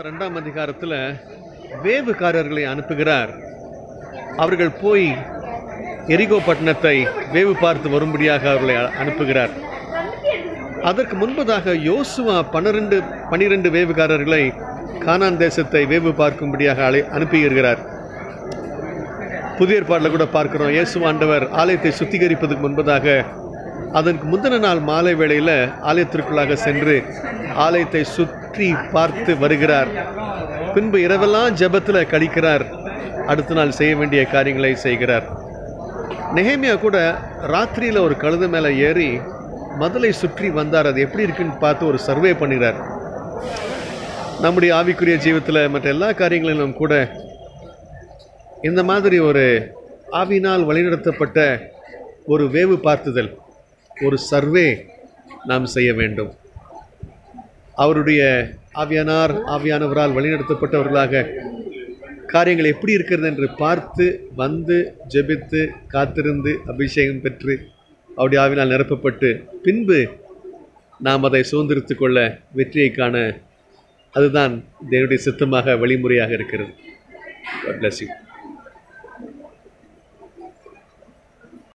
ரெண்டாம் அதிகாரத்தில் வேவுக்காரர்களை அனுப்புகிறார். அவர்கள் போய் எரிகோ பட்டணத்தை வேவு பார்த்து வரும்படியாக அவர்களை அனுப்புகிறார். அதற்கு முன்பதாக யோசுவா பன்னிரெண்டு பனிரெண்டு வேவுகாரர்களை கானான் தேசத்தை வேவு பார்க்கும்படியாக அழை அனுப்பியிருக்கிறார் புதிய ஏற்பாட்டில் கூட பார்க்கிறோம். இயேசுவாண்டவர் ஆலயத்தை சுத்திகரிப்பதற்கு முன்பதாக அதற்கு முந்தின நாள் மாலை வேளையில் ஆலயத்திற்குள்ளாக சென்று ஆலயத்தை சுத் சுற்றி பார்த்து வருகிறார். பின்பு இரவெல்லாம் ஜெபத்தில் கழிக்கிறார். அடுத்த நாள் செய்ய வேண்டிய காரியங்களை செய்கிறார். நெஹேமியா கூட ராத்திரியில் ஒரு கழுது மேலே ஏறி மதலை சுற்றி வந்தார். அது எப்படி இருக்குன்னு பார்த்து ஒரு சர்வே பண்ணுகிறார். நம்முடைய ஆவிக்குரிய ஜீவத்தில் மற்ற எல்லா காரியங்களிலும் கூட இந்த மாதிரி ஒரு ஆவினால் வழிநடத்தப்பட்ட ஒரு வேவு பார்த்துதல் ஒரு சர்வே நாம் செய்ய வேண்டும். அவருடைய ஆவியானார் ஆவியானவரால் வழிநடத்தப்பட்டவர்களாக காரியங்கள் எப்படி இருக்கிறது என்று பார்த்து வந்து ஜெபித்து காத்திருந்து அபிஷேகம் பெற்று அவருடைய ஆவினால் நிரப்பப்பட்டு பின்பு நாம் அதை சுதந்திரித்து கொள்ள வெற்றியை காண அதுதான் தேவனுடைய சித்தமாக வழிமுறையாக இருக்கிறது. God bless you.